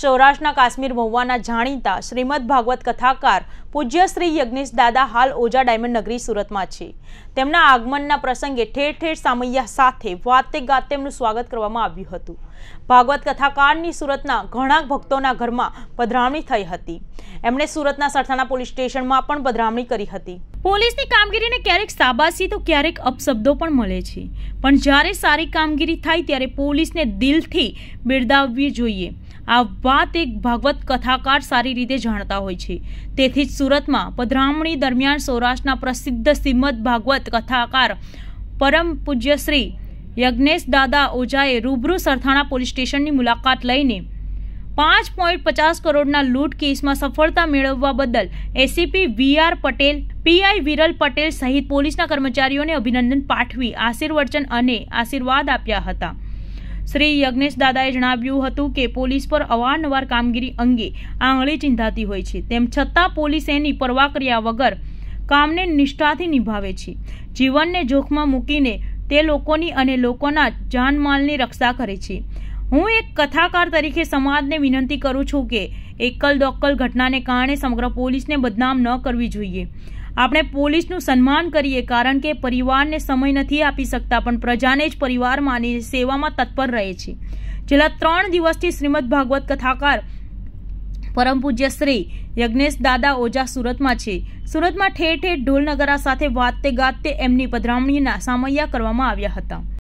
સૌરાષ્ટ્રના કાશ્મીર મહુવાના જાણીતા શ્રીમદ ભાગવત કથાકાર પૂજ્ય શ્રી યજ્ઞેશ દાદા હાલ ઓજા ડાયમંડ નગરી સુરતમાં છે. તેમના આગમનના પ્રસંગે ઠેર ઠેર સામૈયા સાથે વાતે ગાતે તેમનું સ્વાગત કરવામાં આવ્યું હતું. ભાગવત કથાકારની સુરતના ઘણા ભક્તોના ઘરમાં પધરામણી થઈ હતી. એમણે સુરતના સરથાણા પોલીસ સ્ટેશનમાં પણ પધરામણી કરી હતી. પોલીસની કામગીરીને ક્યારેક સાબાસી તો ક્યારેક અપશબ્દો પણ મળે છે. પણ જ્યારે સારી કામગીરી થાય ત્યારે પોલીસને દિલથી બિરદાવવી જોઈએ. આ વાત એક ભાગવત કથાકાર સારી રીતે જાણતા હોય છે. તેથી જ સુરતમાં પધરામણી દરમિયાન સૌરાષ્ટ્રના પ્રસિદ્ધ શ્રીમદ ભાગવત કથાકાર પરમ પૂજ્ય યજ્ઞેશ દાદા ઓઝાએ રૂબરૂ સરથાણા પોલીસ સ્ટેશનની મુલાકાત લઈને પાંચ પોઈન્ટ પચાસ કરોડના લૂંટ કેસમાં સફળતા મેળવવા બદલ ACP V R Patel PI Viral Patel સહિત પોલીસના કર્મચારીઓને અભિનંદન પાઠવી આશીર્વચન અને આશીર્વાદ આપ્યા હતા. શ્રી યજ્ઞેશ દાદાએ જણાવ્યું હતું કે પોલીસ પર અવારનવાર કામગીરી અંગે આંગળી ચિંધાતી હોય છે. તેમ છતાં પોલીસ એની પરવા કર્યા વગર કામને નિષ્ઠાથી નિભાવે છે. જીવનને જોખમાં મૂકીને તે લોકોની અને લોકોના જાનમાલની રક્ષા કરે છે. હું એક કથાકાર તરીકે સમાજને વિનંતી કરું છું કે એકલ દોકલ ઘટનાને કારણે સમગ્ર પોલીસને બદનામ ન કરવી જોઈએ. આપણે પોલીસનું સન્માન કરીએ કારણ કે પરિવારને સમય નથી આપી શકતા, પણ પ્રજાને જ પરિવાર માની સેવામાં તત્પર રહે છે. છેલ્લા ત્રણ દિવસથી શ્રીમદ ભાગવત કથાકાર પરમ પૂજ્ય શ્રી યજ્ઞેશ દાદા ઓજા સુરતમાં છે. સુરતમાં ઠેર ઠેર ઢોલ નગરા સાથે વાતે ગાતે એમની પધરામણીના સામૈયા કરવામાં આવ્યા હતા.